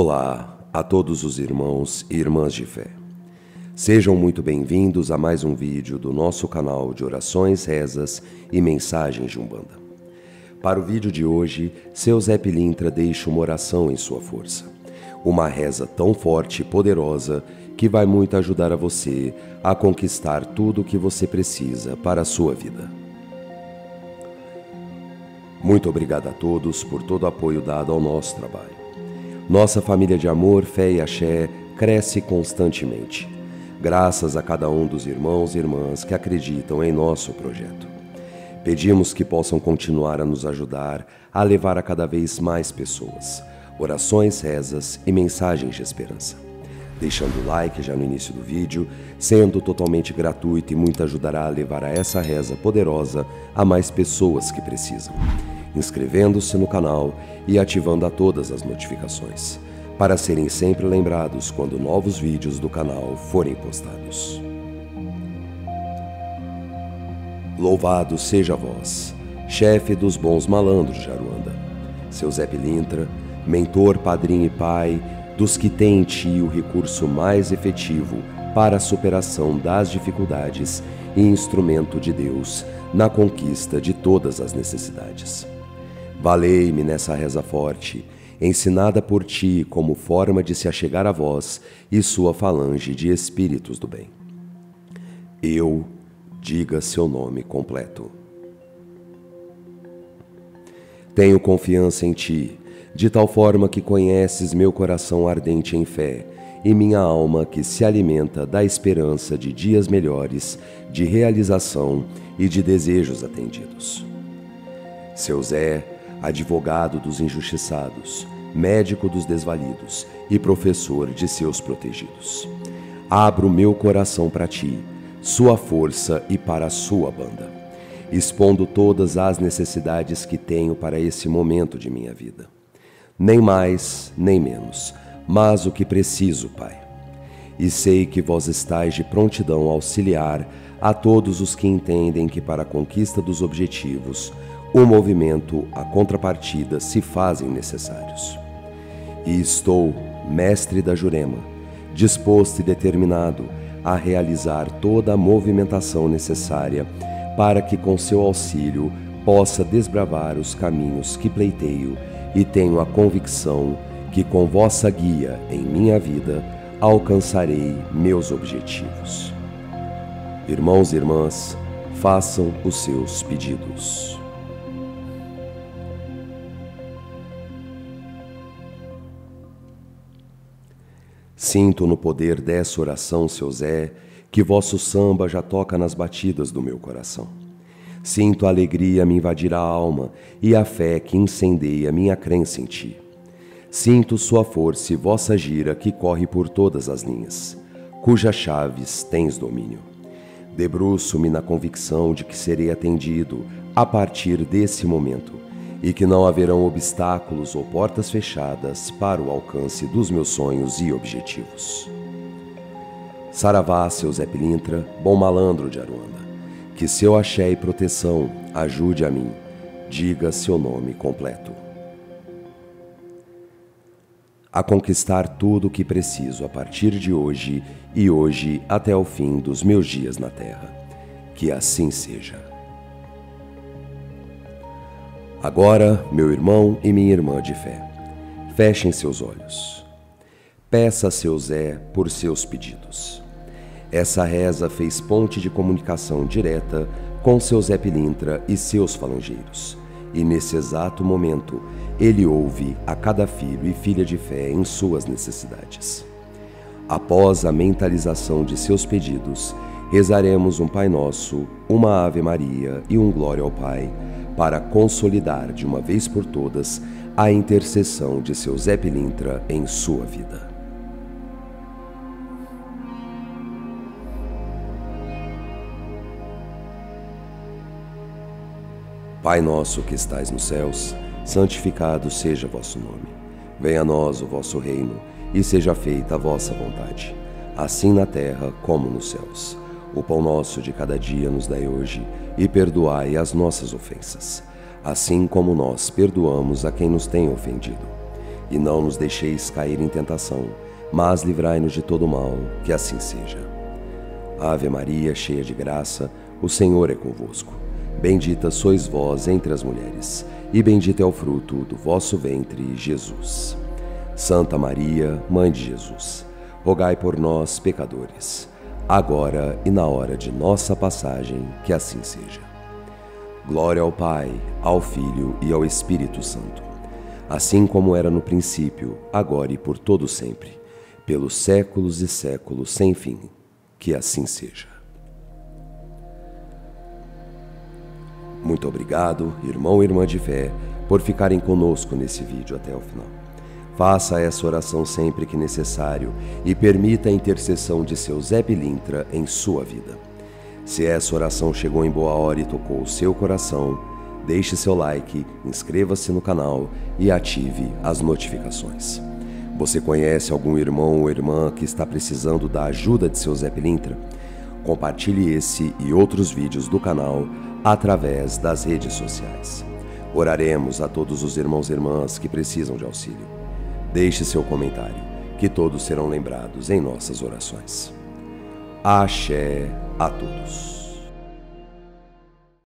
Olá a todos os irmãos e irmãs de fé. Sejam muito bem-vindos a mais um vídeo do nosso canal de orações, rezas e mensagens de Umbanda. Para o vídeo de hoje, seu Zé Pilintra deixa uma oração em sua força. Uma reza tão forte e poderosa que vai muito ajudar a você a conquistar tudo o que você precisa para a sua vida. Muito obrigado a todos por todo o apoio dado ao nosso trabalho. Nossa família de amor, fé e axé cresce constantemente, graças a cada um dos irmãos e irmãs que acreditam em nosso projeto. Pedimos que possam continuar a nos ajudar a levar a cada vez mais pessoas orações, rezas e mensagens de esperança. Deixando o like já no início do vídeo, sendo totalmente gratuito e muito ajudará a levar a essa reza poderosa a mais pessoas que precisam inscrevendo-se no canal e ativando a todas as notificações, para serem sempre lembrados quando novos vídeos do canal forem postados. Louvado seja vós, chefe dos bons malandros de Aruanda, seu Zé Pilintra, mentor, padrinho e pai dos que têm em ti o recurso mais efetivo para a superação das dificuldades e instrumento de Deus na conquista de todas as necessidades. Valei-me nessa reza forte, ensinada por ti como forma de se achegar a vós e sua falange de espíritos do bem. Eu, diga seu nome completo. Tenho confiança em ti, de tal forma que conheces meu coração ardente em fé e minha alma que se alimenta da esperança de dias melhores, de realização e de desejos atendidos. Seu Zé, advogado dos injustiçados, médico dos desvalidos e professor de seus protegidos. Abro meu coração para ti, sua força e para a sua banda. Expondo todas as necessidades que tenho para esse momento de minha vida. Nem mais, nem menos, mas o que preciso, Pai. E sei que vós estáis de prontidão a auxiliar a todos os que entendem que para a conquista dos objetivos o movimento, a contrapartida se fazem necessários. E estou, mestre da Jurema, disposto e determinado a realizar toda a movimentação necessária para que, com seu auxílio, possa desbravar os caminhos que pleiteio e tenho a convicção que, com vossa guia em minha vida, alcançarei meus objetivos. Irmãos e irmãs, façam os seus pedidos. Sinto no poder dessa oração, seu Zé, que vosso samba já toca nas batidas do meu coração. Sinto a alegria me invadir a alma e a fé que incendeia minha crença em ti. Sinto sua força e vossa gira que corre por todas as linhas, cujas chaves tens domínio. Debruço-me na convicção de que serei atendido a partir desse momento e que não haverão obstáculos ou portas fechadas para o alcance dos meus sonhos e objetivos. Saravá, seu Zé Pilintra, bom malandro de Aruanda, que seu axé e proteção ajude a mim, diga seu nome completo. A conquistar tudo o que preciso a partir de hoje e hoje até o fim dos meus dias na terra. Que assim seja. Agora, meu irmão e minha irmã de fé, fechem seus olhos. Peça a seu Zé por seus pedidos. Essa reza fez ponte de comunicação direta com seu Zé Pilintra e seus falangeiros. E nesse exato momento, ele ouve a cada filho e filha de fé em suas necessidades. Após a mentalização de seus pedidos, rezaremos um Pai Nosso, uma Ave Maria e um Glória ao Pai para consolidar de uma vez por todas a intercessão de seu Zé Pilintra em sua vida. Pai nosso que estais nos céus, santificado seja vosso nome. Venha a nós o vosso reino e seja feita a vossa vontade, assim na terra como nos céus. O pão nosso de cada dia nos dai hoje e perdoai as nossas ofensas, assim como nós perdoamos a quem nos tem ofendido. e não nos deixeis cair em tentação, mas livrai-nos de todo mal, que assim seja. Ave Maria, cheia de graça, o Senhor é convosco. Bendita sois vós entre as mulheres, e bendito é o fruto do vosso ventre, Jesus. Santa Maria, Mãe de Jesus, rogai por nós, pecadores, agora e na hora de nossa passagem, que assim seja. Glória ao Pai, ao Filho e ao Espírito Santo assim como era no princípio, agora e por todo sempre, pelos séculos e séculos sem fim. Que assim seja. Muito obrigado, irmão e irmã de fé, por ficarem conosco nesse vídeo até o final. Faça essa oração sempre que necessário e permita a intercessão de seu Zé Pilintra em sua vida. Se essa oração chegou em boa hora e tocou o seu coração, deixe seu like, inscreva-se no canal e ative as notificações. Você conhece algum irmão ou irmã que está precisando da ajuda de seu Zé Pilintra? Compartilhe esse e outros vídeos do canal através das redes sociais. Oraremos a todos os irmãos e irmãs que precisam de auxílio. Deixe seu comentário, que todos serão lembrados em nossas orações. Axé a todos.